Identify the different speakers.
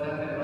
Speaker 1: Hola,